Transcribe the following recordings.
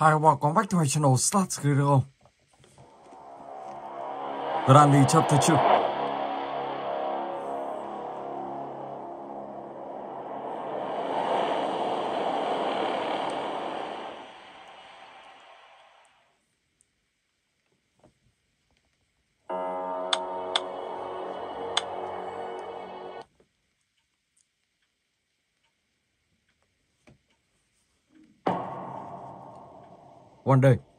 Haiwa Convex National Slats Guerrero. Grandi chập tới trước. One day.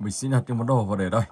Mình sẽ nhặt những món đồ vào để đây.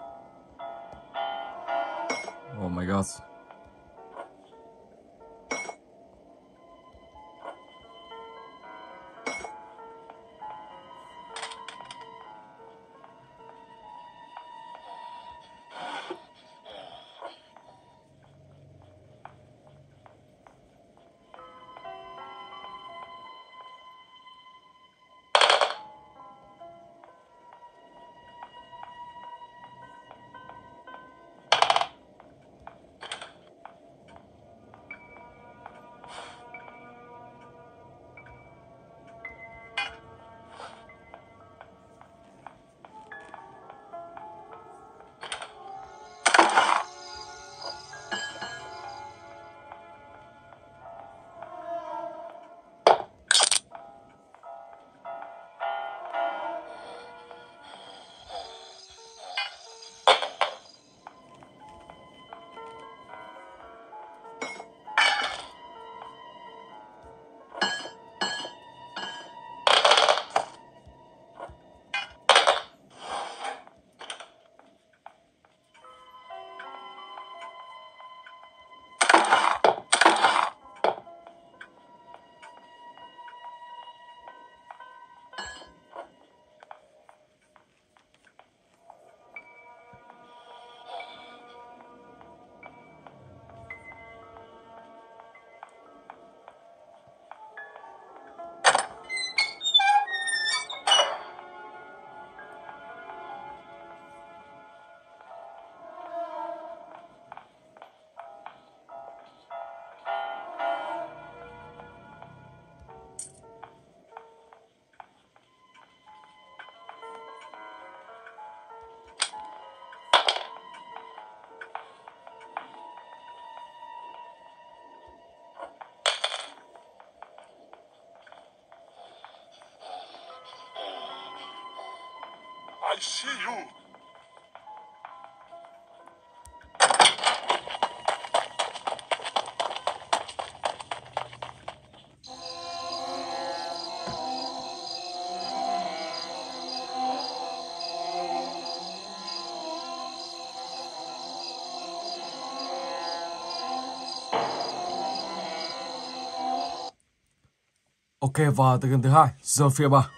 I see you. Ok và từ game thứ hai, giờ phía.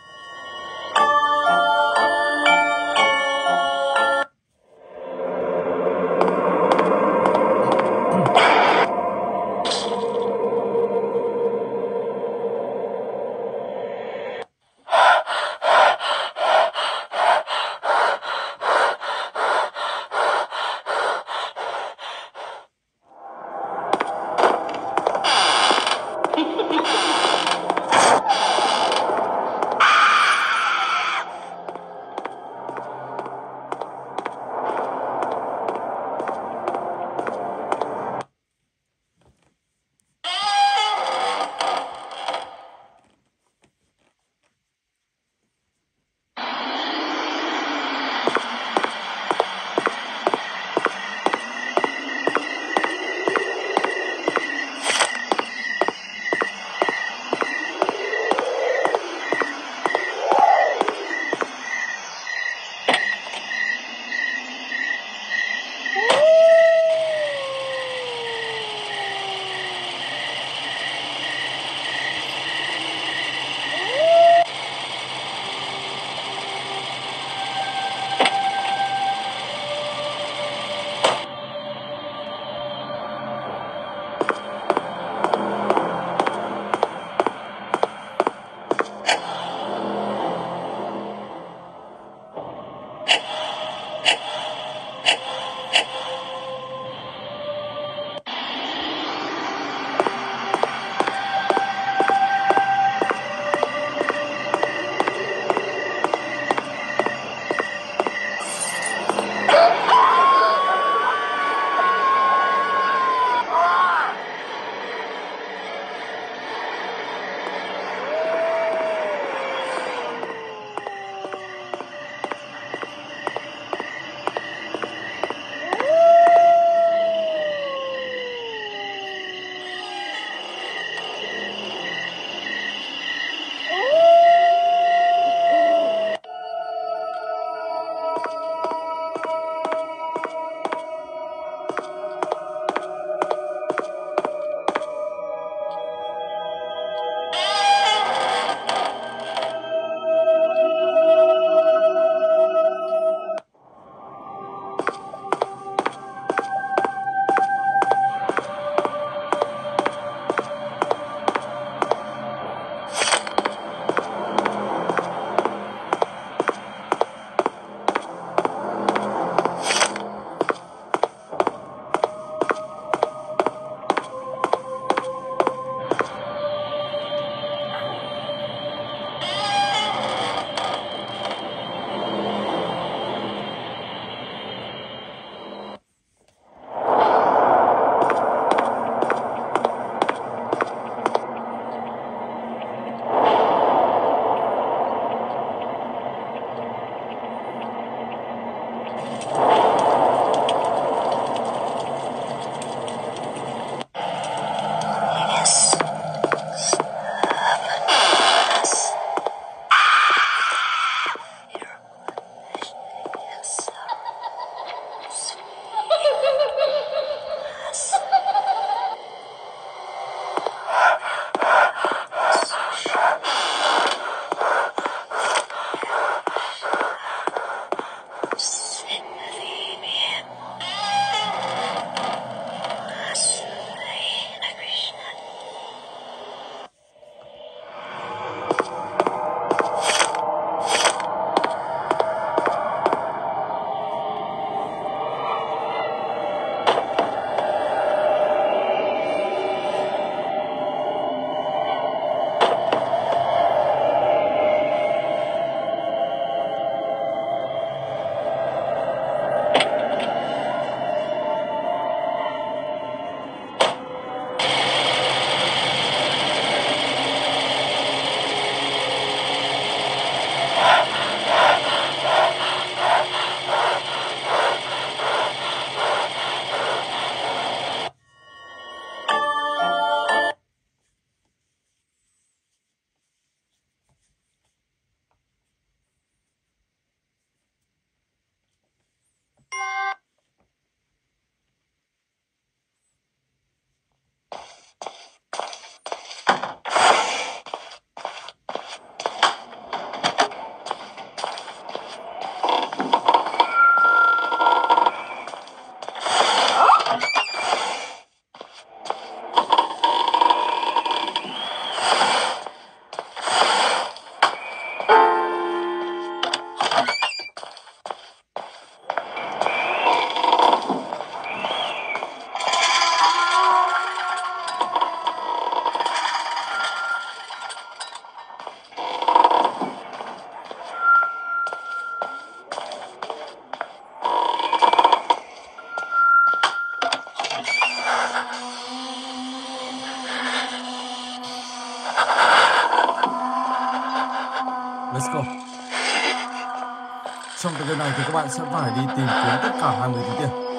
Trong trò chơi này thì các bạn sẽ phải đi tìm kiếm tất cả 20 thứ tiền.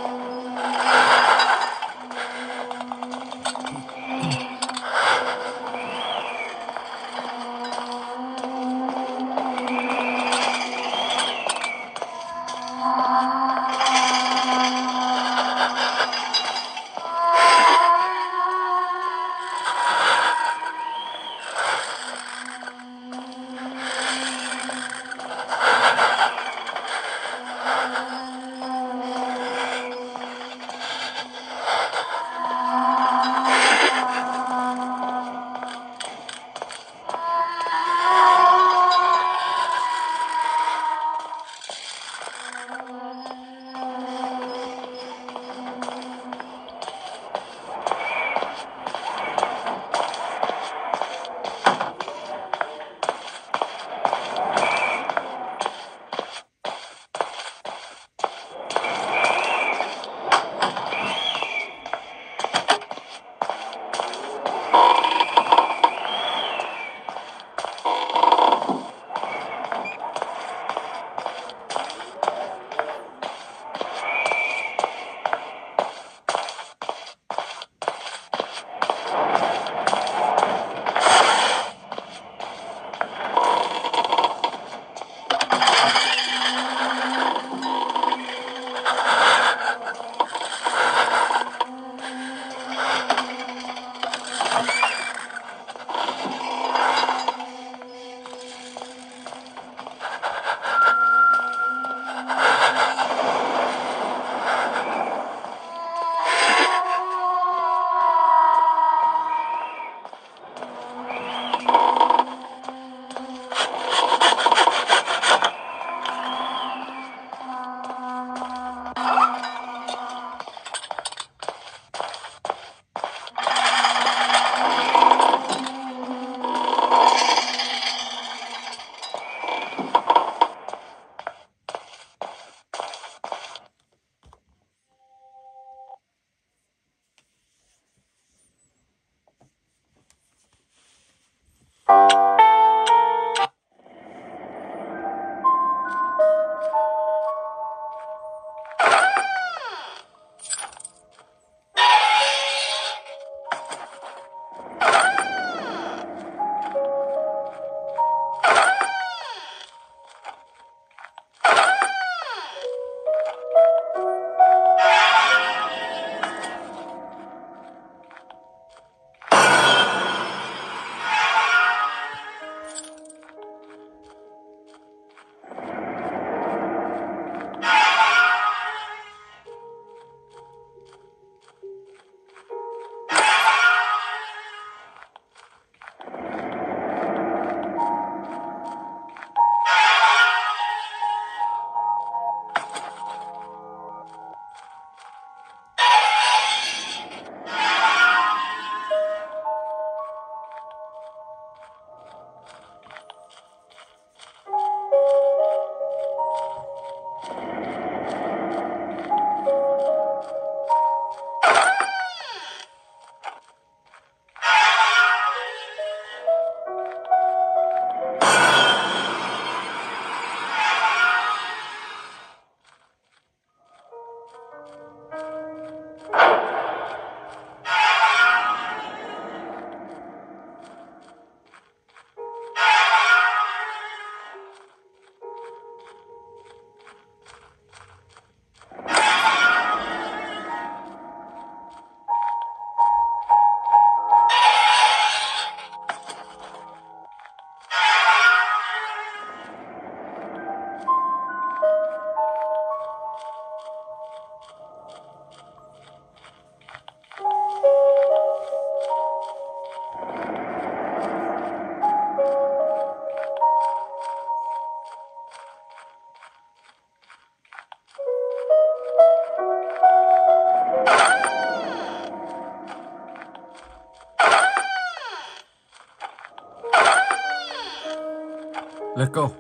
Let's go.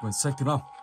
Cuốn sách thứ năm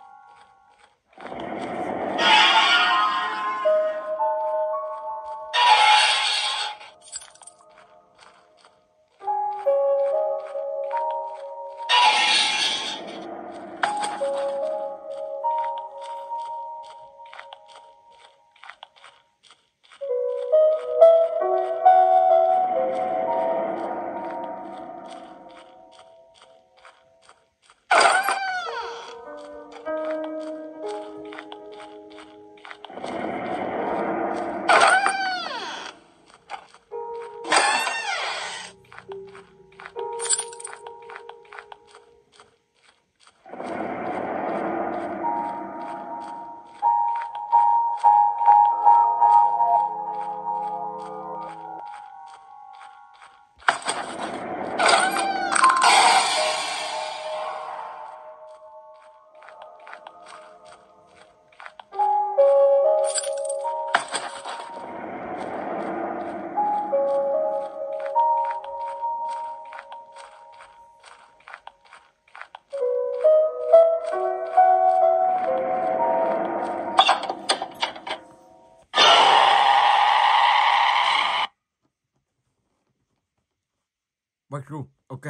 Backroom, ok.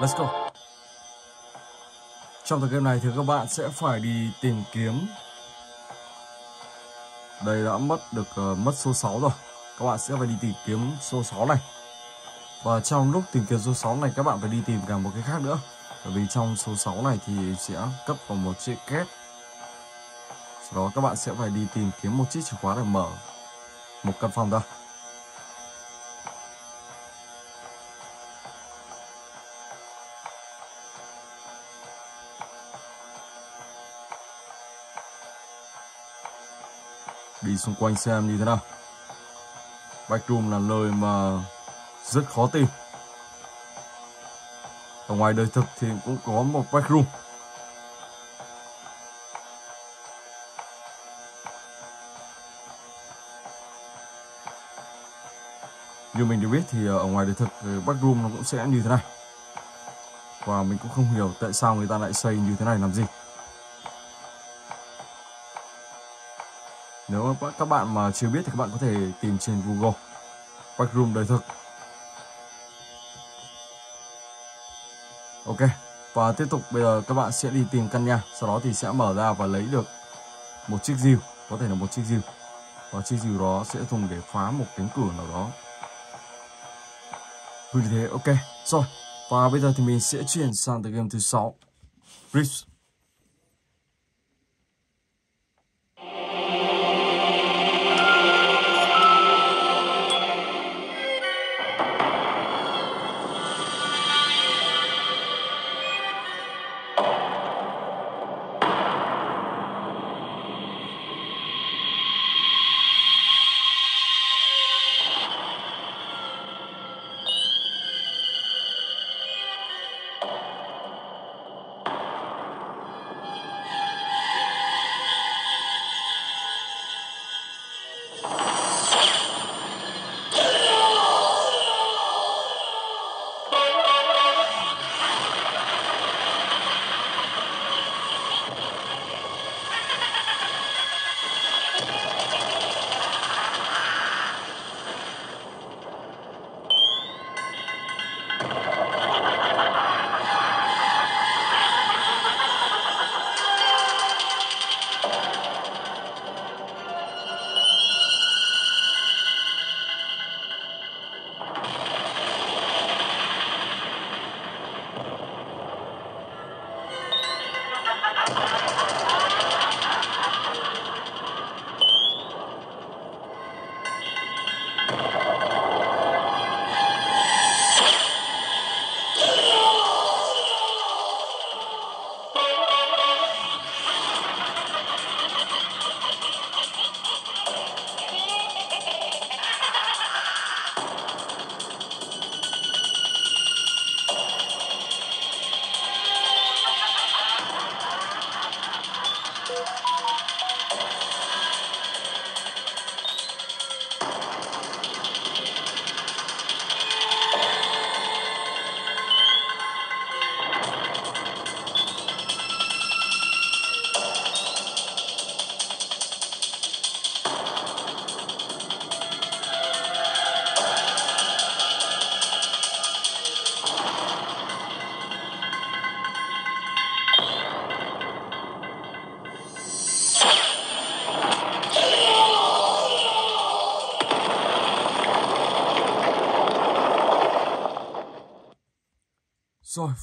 Let's go. Trong tựa game này thì các bạn sẽ phải đi tìm kiếm. Đây đã mất được uh, mất số 6 rồi. Các bạn sẽ phải đi tìm kiếm số 6 này. Và trong lúc tìm kiếm số 6 này các bạn phải đi tìm cả một cái khác nữa. Bởi vì trong số 6 này thì sẽ cấp vào một chiếc két. Sau đó các bạn sẽ phải đi tìm kiếm một chiếc chìa khóa để mở một căn phòng ra. Đi xung quanh xem như thế nào. Backroom là nơi mà rất khó tìm. Ở ngoài đời thực thì cũng có một backroom như mình được biết thì ở ngoài đời thực backroom nó cũng sẽ như thế này. Và mình cũng không hiểu tại sao người ta lại xây như thế này, làm gì. Nếu các bạn mà chưa biết thì các bạn có thể tìm trên Google. Backroom đời thực. Ok Và tiếp tục bây giờ các bạn sẽ đi tìm căn nhà Sau đó thì sẽ mở ra và lấy được một chiếc rìu Có thể là một chiếc rìu Và chiếc rìu đó sẽ dùng để phá một cánh cửa nào đó. Như thế ok Rồi. Và bây giờ thì mình sẽ chuyển sang tới game thứ sáu, Rift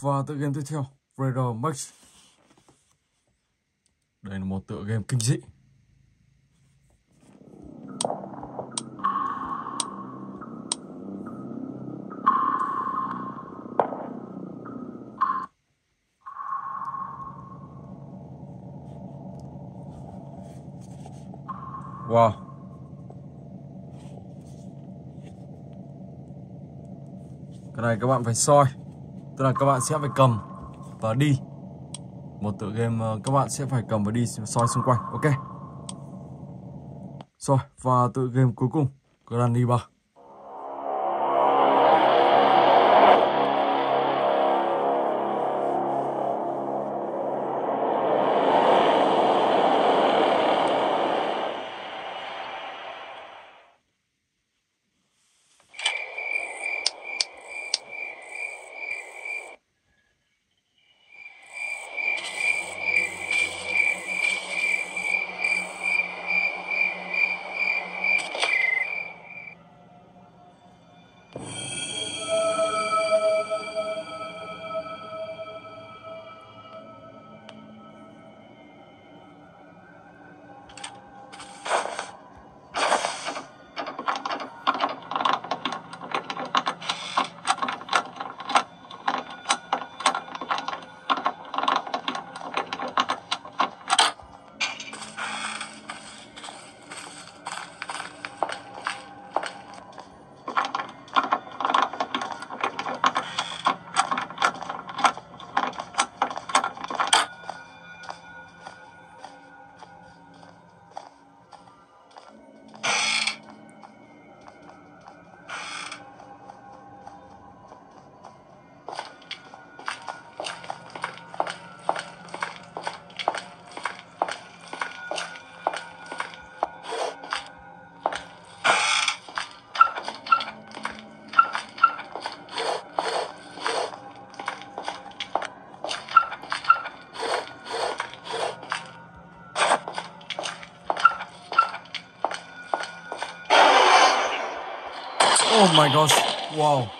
và tựa game tiếp theo Radar Max. Đây là một tựa game kinh dị. Wow. Cái này các bạn phải soi. Tức là các bạn sẽ phải cầm và đi. Một tựa game ờ, các bạn sẽ phải cầm và đi soi xung quanh. Ok. Rồi, và tựa game cuối cùng. Granny 3 Oh my gosh. Wow.